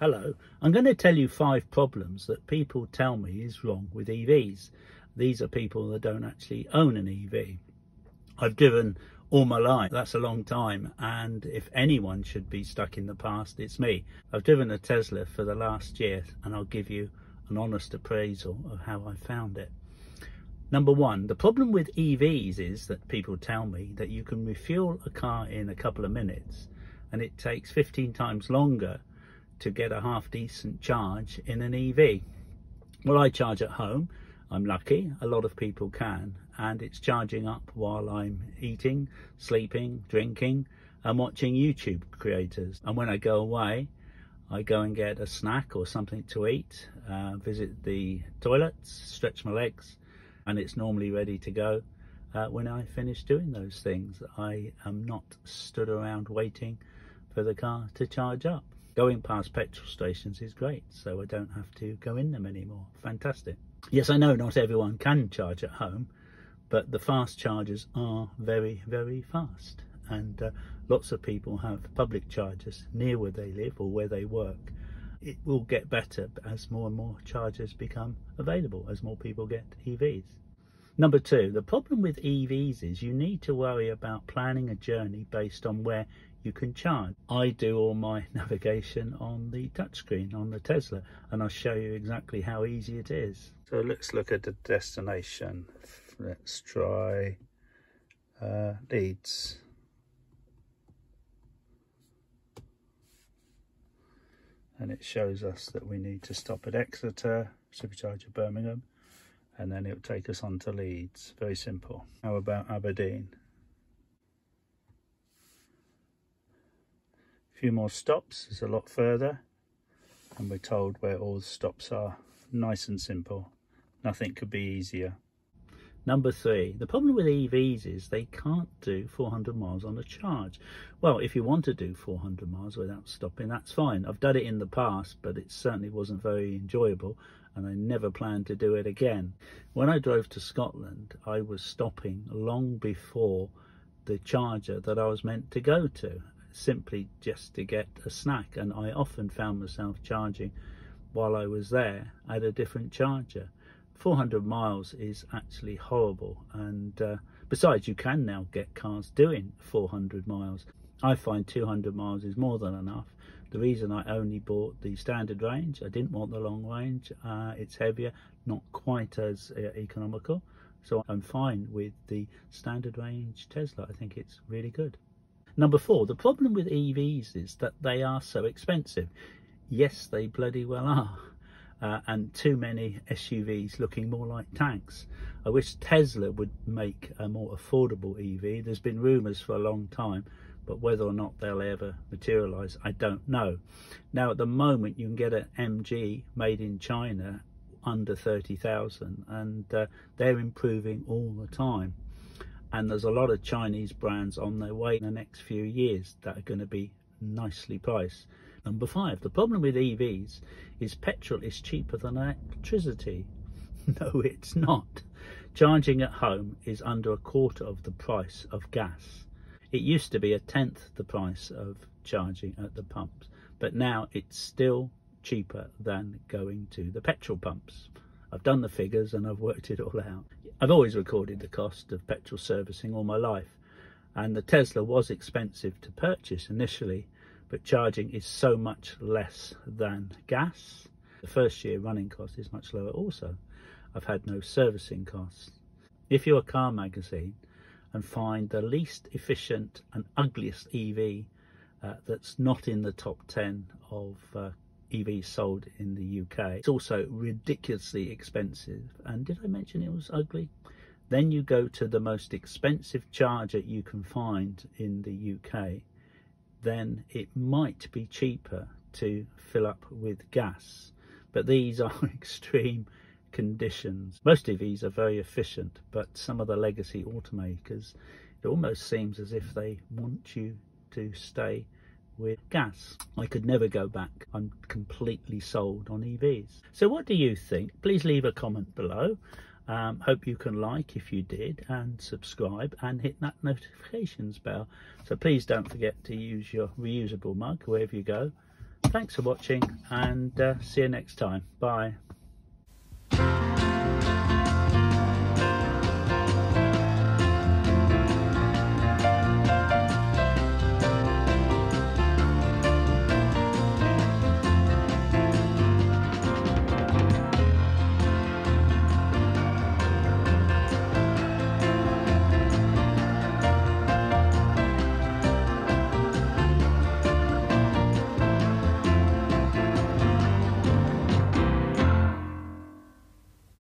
Hello, I'm going to tell you five problems that people tell me is wrong with EVs. These are people that don't actually own an EV. I've driven all my life, that's a long time, and if anyone should be stuck in the past, it's me. I've driven a Tesla for the last year and I'll give you an honest appraisal of how I found it. Number one, the problem with EVs is that people tell me that you can refuel a car in a couple of minutes and it takes 15 times longer to get a half decent charge in an EV. Well, I charge at home. I'm lucky, a lot of people can, and it's charging up while I'm eating, sleeping, drinking, and watching YouTube creators. And when I go away, I go and get a snack or something to eat, uh, visit the toilets, stretch my legs, and it's normally ready to go uh, when I finish doing those things. I am not stood around waiting for the car to charge up going past petrol stations is great so I don't have to go in them anymore. Fantastic. Yes I know not everyone can charge at home but the fast chargers are very very fast. And uh, lots of people have public chargers near where they live or where they work. It will get better as more and more chargers become available as more people get EVs Number two, the problem with EVs is you need to worry about planning a journey based on where you can charge. I do all my navigation on the touchscreen on the Tesla and I'll show you exactly how easy it is. So let's look at the destination. Let's try uh, Leeds. And it shows us that we need to stop at Exeter, Supercharger Birmingham, and then it'll take us on to Leeds. Very simple. How about Aberdeen? Few more stops, it's a lot further and we're told where all the stops are. Nice and simple, nothing could be easier. Number three, the problem with EVs is they can't do 400 miles on a charge. Well, if you want to do 400 miles without stopping, that's fine. I've done it in the past, but it certainly wasn't very enjoyable and I never plan to do it again. When I drove to Scotland, I was stopping long before the charger that I was meant to go to simply just to get a snack and I often found myself charging while I was there at a different charger. 400 miles is actually horrible and uh, besides you can now get cars doing 400 miles. I find 200 miles is more than enough. The reason I only bought the standard range I didn't want the long range uh, it's heavier not quite as uh, economical. So I'm fine with the standard range Tesla. I think it's really good Number four, the problem with EVs is that they are so expensive. Yes, they bloody well are. Uh, and too many SUVs looking more like tanks. I wish Tesla would make a more affordable EV. There's been rumours for a long time, but whether or not they'll ever materialise, I don't know. Now, at the moment, you can get an MG made in China under 30,000 and uh, they're improving all the time and there's a lot of Chinese brands on their way in the next few years that are going to be nicely priced. Number five, the problem with EVs is petrol is cheaper than electricity. No, it's not. Charging at home is under a quarter of the price of gas. It used to be a tenth the price of charging at the pumps, but now it's still cheaper than going to the petrol pumps. I've done the figures and I've worked it all out. I've always recorded the cost of petrol servicing all my life and the Tesla was expensive to purchase initially but charging is so much less than gas. The first year running cost is much lower also. I've had no servicing costs. If you're a car magazine and find the least efficient and ugliest EV uh, that's not in the top 10 of uh, EVs sold in the UK. It's also ridiculously expensive. And did I mention it was ugly? Then you go to the most expensive charger you can find in the UK. Then it might be cheaper to fill up with gas. But these are extreme conditions. Most EVs are very efficient, but some of the legacy automakers, it almost seems as if they want you to stay with gas. I could never go back. I'm completely sold on EVs. So what do you think? Please leave a comment below. Um, hope you can like if you did and subscribe and hit that notifications bell. So please don't forget to use your reusable mug wherever you go. Thanks for watching and uh, see you next time. Bye.